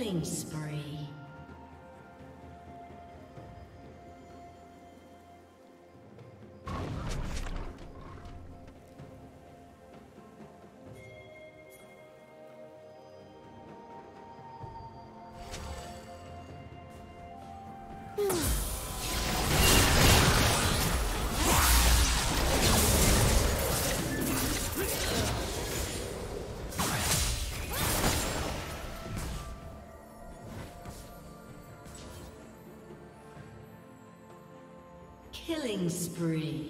Killing spree. Hmm. Spree.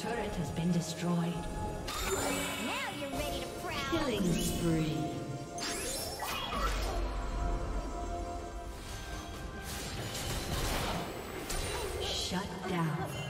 Turret has been destroyed. Now you're ready to prowl. Killing spree. Shut down.